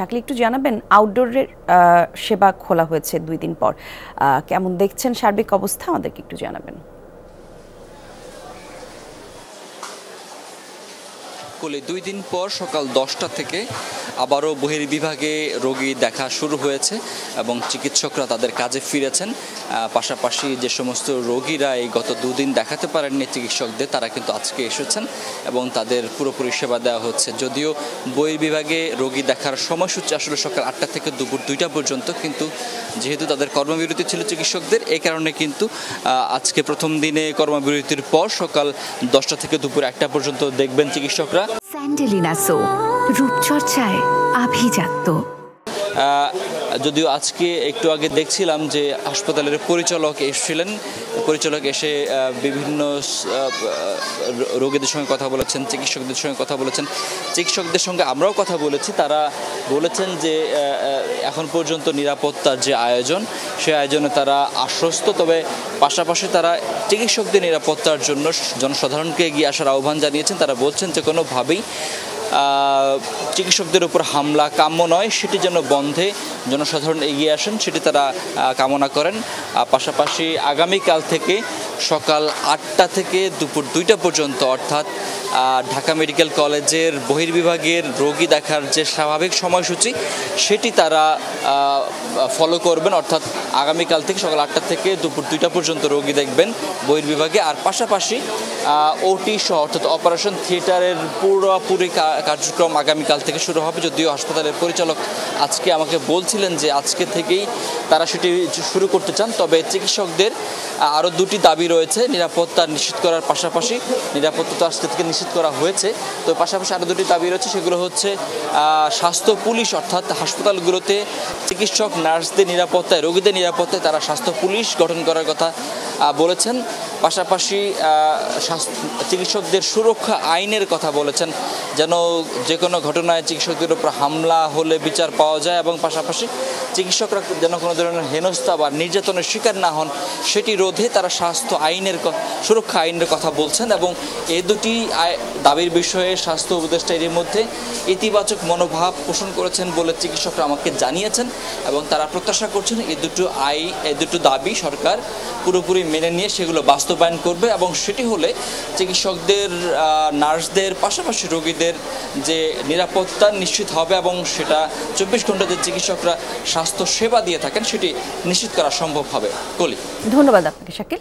চাকলি একটু জানাবেন আউটডোরের সেবা খোলা হয়েছে দুই দিন পর। কেমন দেখছেন সার্বিক অবস্থা আমাদেরকে একটু জানাবেন। কোলে দুই দিন পর সকাল দশটা থেকে আবারও বহির্বিভাগে রোগী দেখা শুরু হয়েছে এবং চিকিৎসকরা তাদের কাজে ফিরেছেন। পাশাপাশি যে সমস্ত রোগীরা এই গত দুদিন দেখাতে পারেননি চিকিৎসকদের, তারা কিন্তু আজকে এসেছেন এবং তাদের পুরোপুরি সেবা দেওয়া হচ্ছে। যদিও বহির্বিভাগে রোগী দেখার সময়সূচি আসলে সকাল আটটা থেকে দুপুর দুইটা পর্যন্ত, কিন্তু যেহেতু তাদের কর্মবিরতি ছিল চিকিৎসকদের এই কারণে কিন্তু আজকে প্রথম দিনে কর্মবিরতির পর সকাল দশটা থেকে দুপুর একটা পর্যন্ত দেখবেন চিকিৎসকরা। রূপচর্চায় আভিজাত্য। যদিও আজকে একটু আগে দেখছিলাম যে হাসপাতালের পরিচালক এসেছিলেন। পরিচালক এসে বিভিন্ন রোগীদের সঙ্গে কথা বলেছেন, চিকিৎসকদের সঙ্গে কথা বলেছেন। চিকিৎসকদের সঙ্গে আমরাও কথা বলেছি। তারা বলেছেন যে এখন পর্যন্ত নিরাপত্তার যে আয়োজন, সে আয়োজনে তারা আশ্বস্ত। তবে পাশাপাশি তারা চিকিৎসকদের নিরাপত্তার জন্য জনসাধারণকে এগিয়ে আসার আহ্বান জানিয়েছেন। তারা বলছেন যে কোনোভাবেই চিকিৎসকদের উপর হামলা কাম্য নয়, সেটি যেন বন্ধে জনসাধারণ এগিয়ে আসেন, সেটি তারা কামনা করেন। পাশাপাশি আগামীকাল থেকে সকাল আটটা থেকে দুপুর দুইটা পর্যন্ত, অর্থাৎ ঢাকা মেডিকেল কলেজের বহির্বিভাগের রোগী দেখার যে স্বাভাবিক সময়সূচি, সেটি তারা ফলো করবেন, অর্থাৎ আগামীকাল থেকে সকাল আটটা থেকে দুপুর দুইটা পর্যন্ত রোগী দেখবেন বহির্বিভাগে। আর পাশাপাশি ওটি সহ, অর্থাৎ অপারেশন থিয়েটারের পুরোপুরি কার্যক্রম আগামীকাল থেকে শুরু হবে। যদিও হাসপাতালের পরিচালক আজকে আমাকে বলছিলেন যে আজকে থেকেই তারা সেটি শুরু করতে চান, তবে চিকিৎসকদের আরও দুটি দাবি রয়েছে। নিরাপত্তা নিশ্চিত করার পাশাপাশি নিরাপত্তা তো আজকে থেকে নিশ্চিত করা হয়েছে। তো পাশাপাশি আরও দুটি দাবি রয়েছে, সেগুলো হচ্ছে স্বাস্থ্য পুলিশ, অর্থাৎ হাসপাতালগুলোতে চিকিৎসক নার্সদের নিরাপত্তায় রোগীদের নিরাপত্তায় তারা স্বাস্থ্য পুলিশ গঠন করার কথা বলেছেন। পাশাপাশি চিকিৎসকদের সুরক্ষা আইনের কথা বলেছেন, যেন যে কোনো ঘটনায় চিকিৎসকদের উপর হামলা হলে বিচার পাওয়া যায় এবং পাশাপাশি চিকিৎসকরা যেন কোনো ধরনের হেনস্থা বা নির্যাতনের শিকার না হন, সেটি রোধে তারা স্বাস্থ্য আইনের সুরক্ষা আইনের কথা বলছেন এবং এ দুটি দাবির বিষয়ে স্বাস্থ্য উপদেষ্টা এর মধ্যে ইতিবাচক মনোভাব পোষণ করেছেন বলে চিকিৎসকরা আমাকে জানিয়েছেন এবং তারা প্রত্যাশা করছেন এই দুটো আই, এ দুটো দাবি সরকার পুরোপুরি মেনে নিয়ে সেগুলো বাস্তবায়ন করবে এবং সেটি হলে চিকিৎসকদের নার্সদের, পাশাপাশি রোগীদের যে নিরাপত্তা নিশ্চিত হবে এবং সেটা চব্বিশ ঘণ্টা যে চিকিৎসকরা স্বাস্থ্য সেবা দিয়ে থাকেন, সেটি নিশ্চিত করা সম্ভব হবে। কলি। ধন্যবাদ আপনাকে, শাকিল।